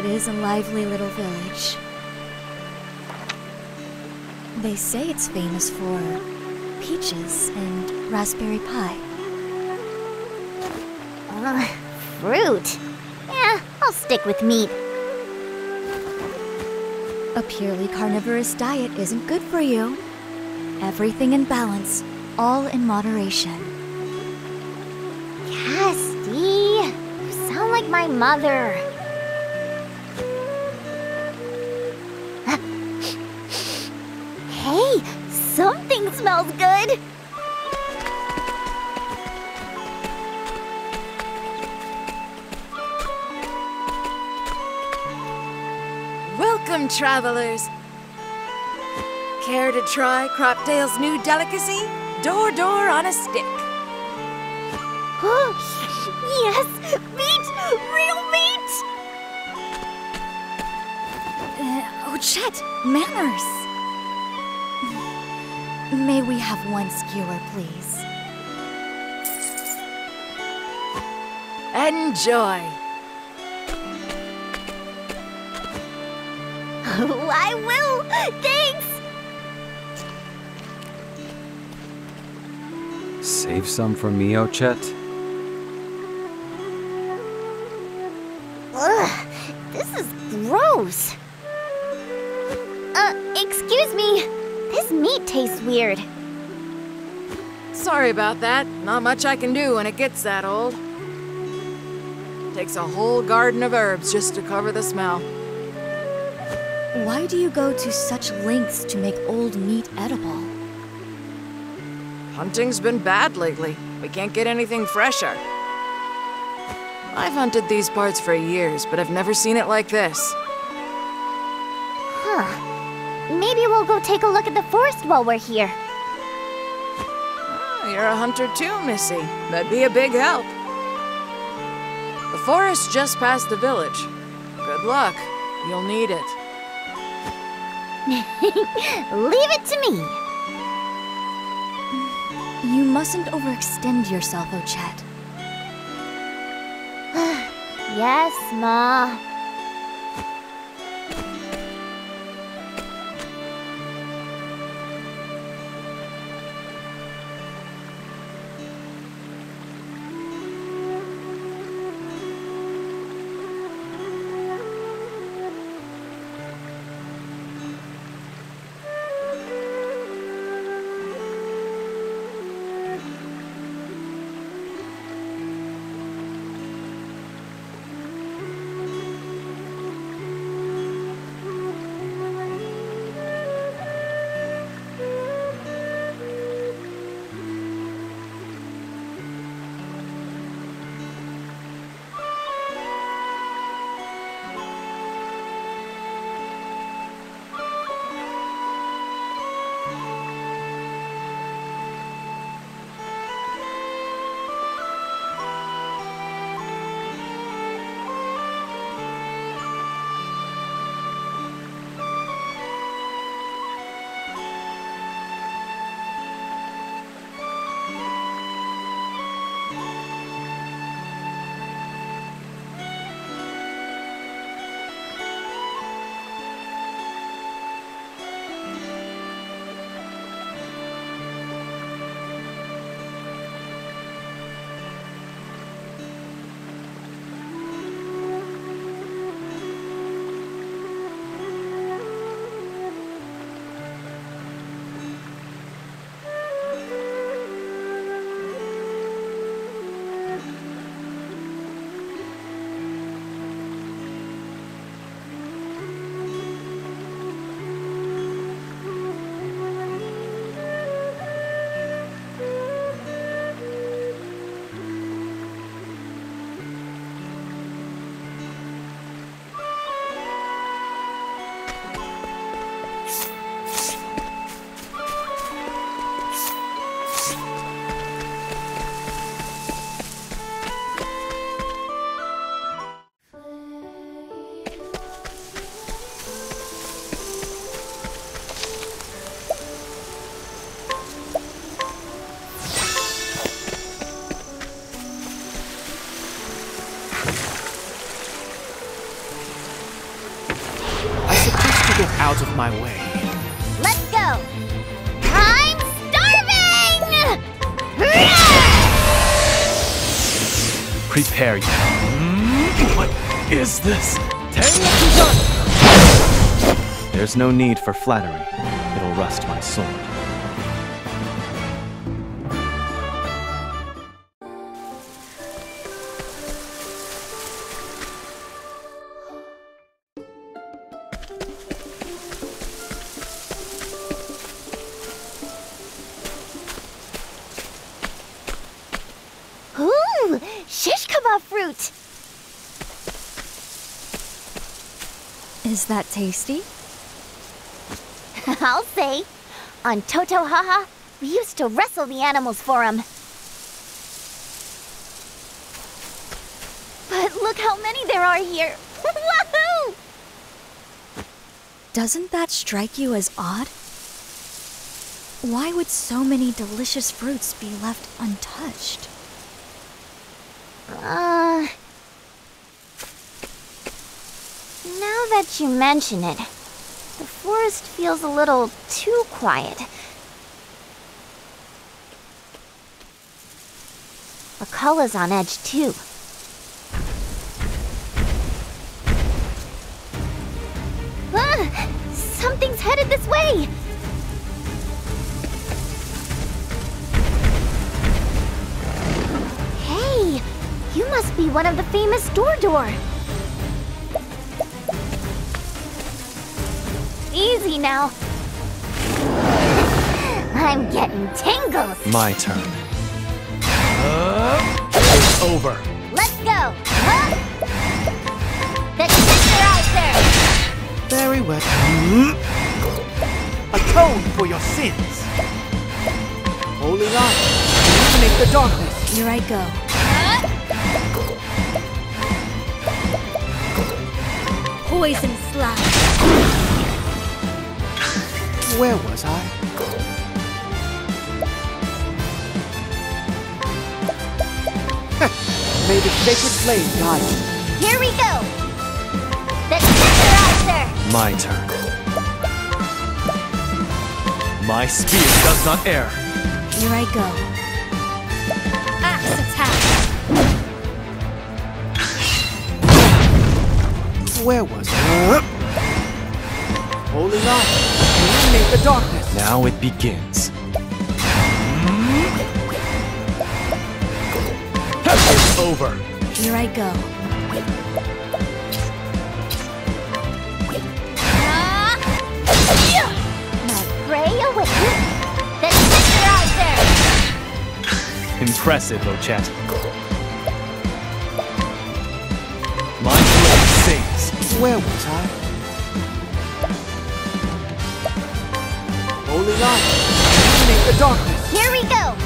It is a lively little village. They say it's famous for peaches and raspberry pie. Ugh, fruit. Yeah, I'll stick with meat. A purely carnivorous diet isn't good for you. Everything in balance, all in moderation. Castti, you sound like my mother. Something smells good. Welcome, travelers. Care to try Cropdale's new delicacy? Door door on a stick. Oh, yes, meat, real meat. Uh, oh, Chet, manners! May we have one skewer, please? Enjoy. Oh, I will. Thanks. Save some for me, Ochette? Sorry about that. Not much I can do when it gets that old. Takes a whole garden of herbs just to cover the smell. Why do you go to such lengths to make old meat edible? Hunting's been bad lately. We can't get anything fresher. I've hunted these parts for years, but I've never seen it like this. Huh. Maybe we'll go take a look at the forest while we're here. You're a hunter too, Missy. That'd be a big help. The forest just past the village. Good luck. You'll need it. Leave it to me. You mustn't overextend yourself, Ochette. yes, Ma. My way. Let's go! I'm starving! Prepare you. Hmm? What is this? There's no need for flattery. It'll rust my sword. That tasty? I'll say. On Toto'haha, we used to wrestle the animals for 'em. But look how many there are here! Wahoo! Doesn't that strike you as odd? Why would so many delicious fruits be left untouched? Uh. Now that you mention it, the forest feels a little too quiet. Akalä's on edge too. Ah! Something's headed this way! Hey! You must be one of the famous Door Door! Easy now. I'm getting tingles. My turn. It's over. Let's go. Huh? The tenderizer. Very well. Atone for your sins. Holy light, illuminate the darkness. Here I go. Poison slash. Where was I? May the sacred flame guide you. Here we go. The tenderizer. My turn. My spear does not err. Here I go. Axe attack. Where was I? Holy light, illuminate the darkness. Now it begins. It's over. Here I go. My prey awakens. The tenderizer. Impressive, Ochette. My blade sings. Where was I? Holy light, illuminate the darkness. Here we go.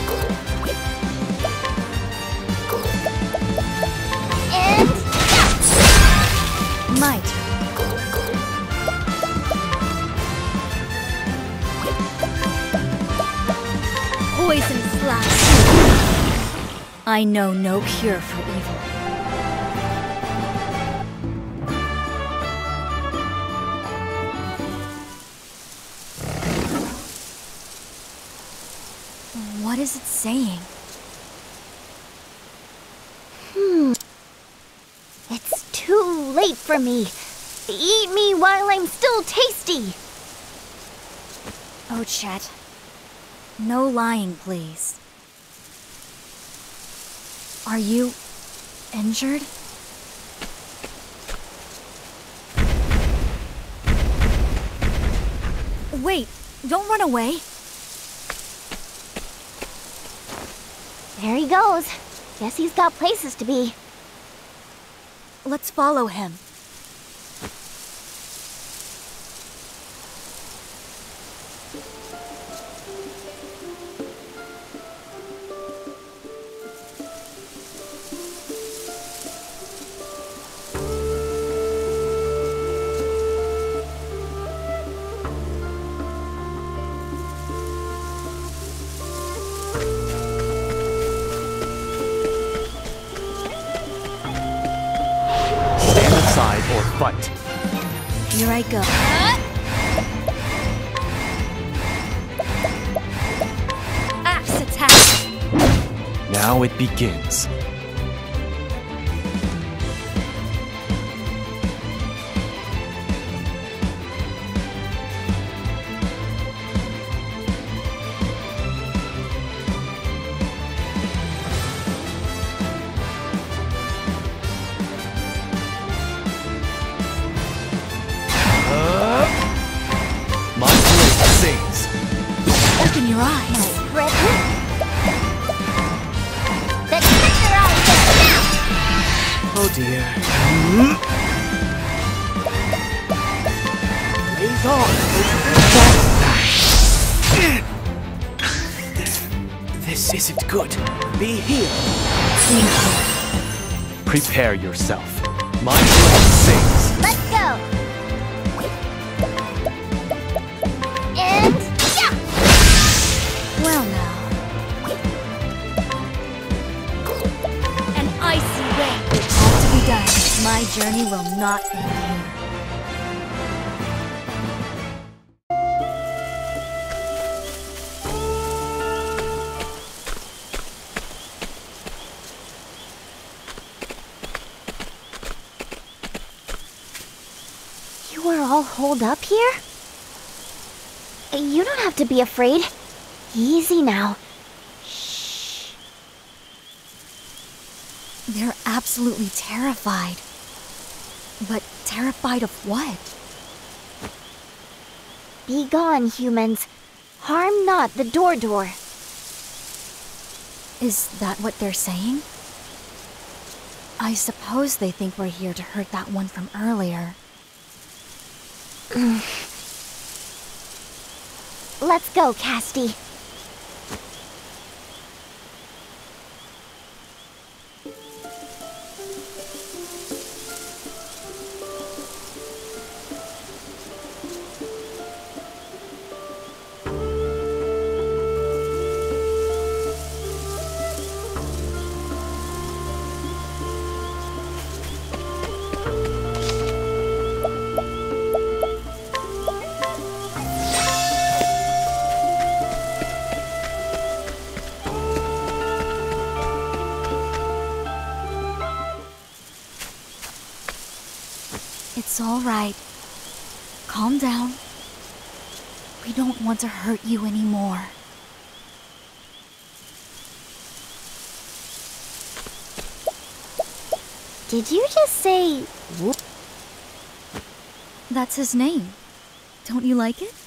And turn. Poison slash. I know no cure for evil. For me. Eat me while I'm still tasty. Oh, Chet. No lying, please. Are you injured? Wait, don't run away. There he goes. Guess he's got places to be. Let's follow him. side or fight. Here I go. Axe attack. Now it begins. Dear. Blaze on! This isn't good. Be healed. Prepare yourself. My blade sings. Journey will not end here. You are all holed up here? You don't have to be afraid. Easy now. Shh. They're absolutely terrified. But terrified of what? Be gone, humans. Harm not the door door. Is that what they're saying? I suppose they think we're here to hurt that one from earlier. Let's go, Castti. All right. Calm down. We don't want to hurt you anymore. Did you just say? That's his name. Don't you like it?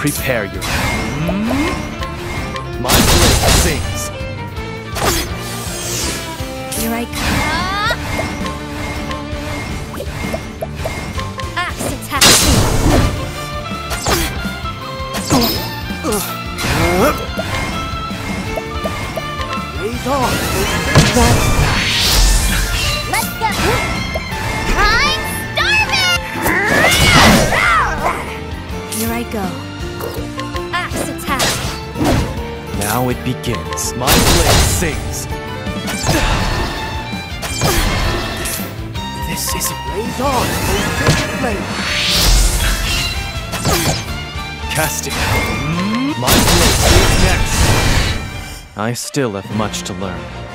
Prepare your. Hmm? My begins. My blade sings. This is Blaze on! Flame. Casting. My blade is next. I still have much to learn.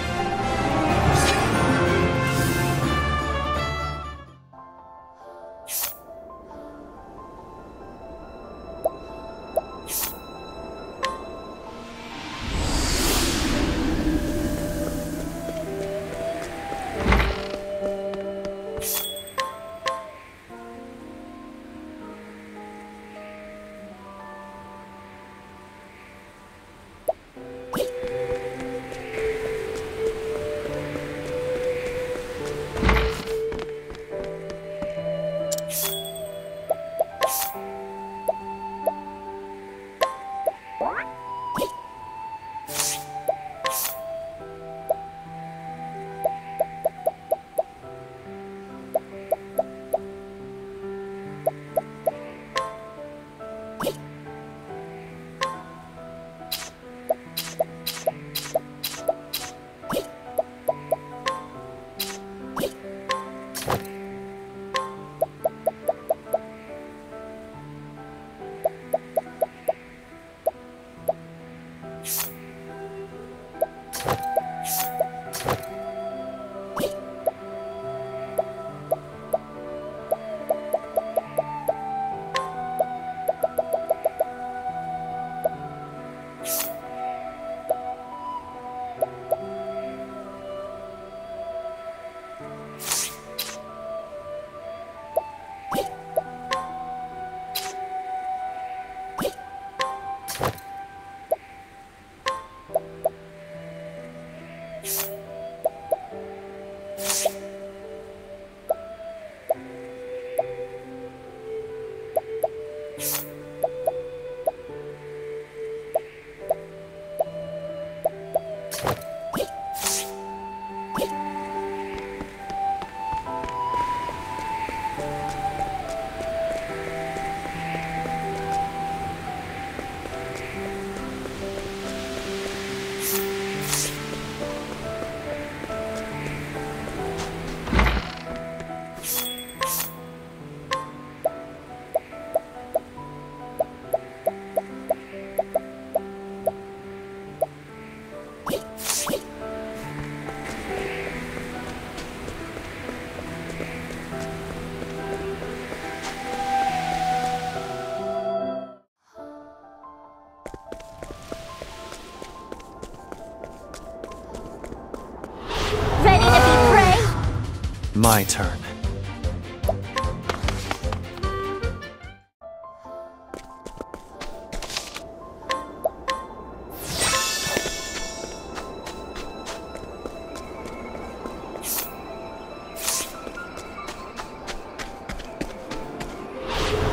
My turn.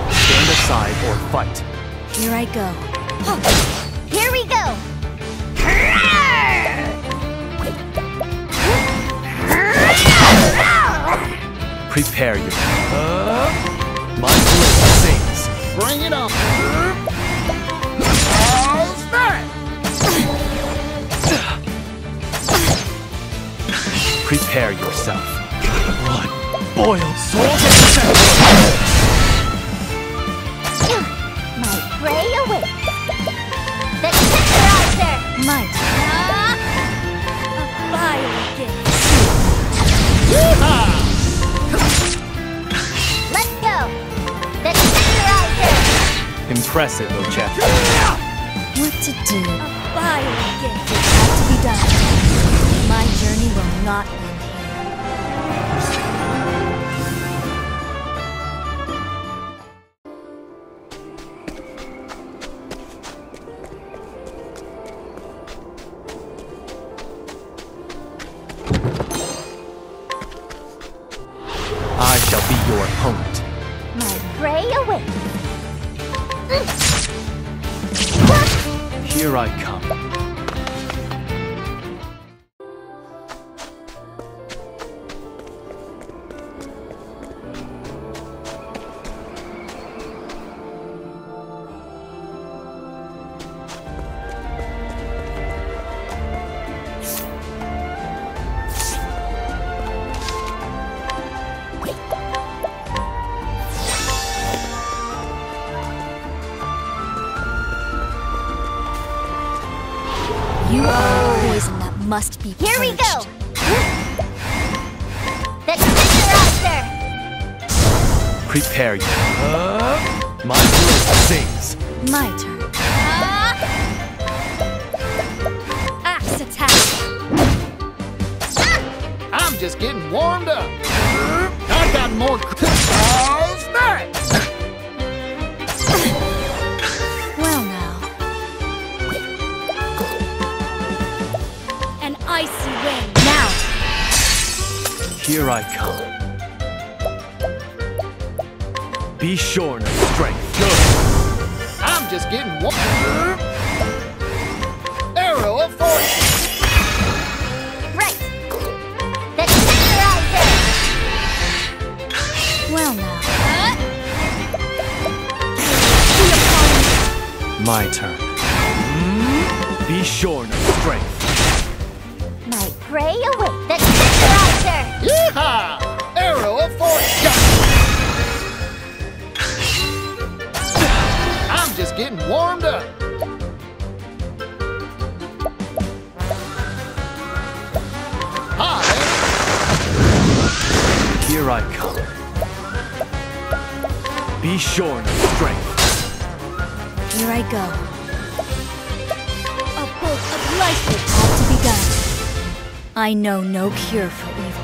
Stand aside or fight. Here I go. Prepare your. My blade sings. Bring it on. How's that? Prepare yourself. Blood boils. Impressive, Ochette. What to do? A vile gift. Had to be done. My journey will not end must be Here we go! purged. The tenderizer! Prepare you. My blade sings. My turn. Ah! Axe attack. I'm just getting warmed up. I got more. How's that? Here I come. Be shorn of strength. Good. I'm just getting warmed Arrow of fortune. Right! The tenderizer! Well now. My turn. Be shorn of strength. Getting warmed up. Hi. Here I come. Be sure of strength. Here I go. A bolt of life will have to be done. I know no cure for evil.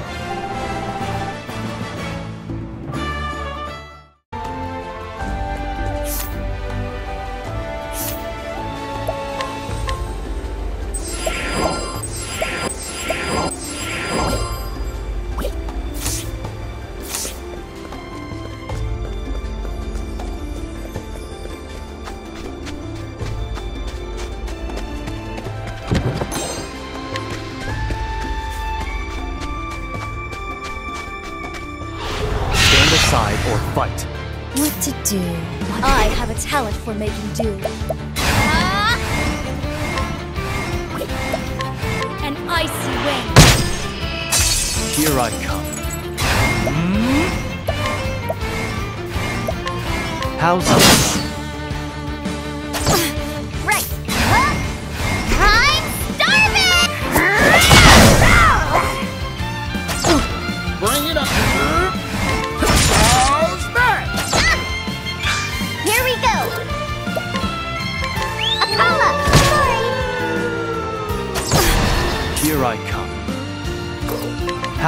For making do. Ah! An icy wind. Here I come. How's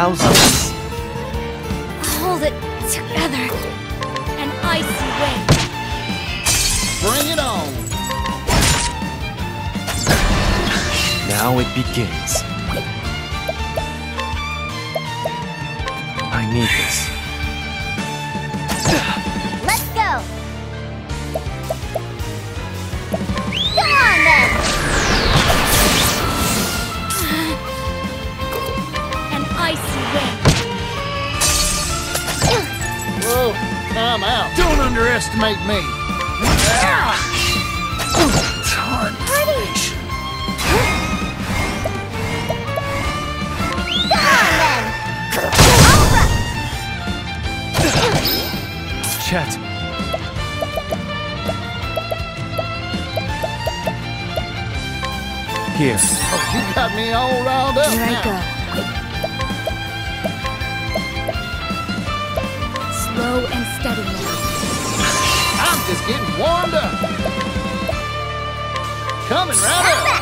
Sorry! Here I come. How's this? hold it together. An icy wind. Bring it on. Now it begins. Time out. Don't underestimate me. Party! Come on then! Chet. Here. Oh, you got me all riled up Here I now. Steady now. I'm just getting warmed up. Coming right up.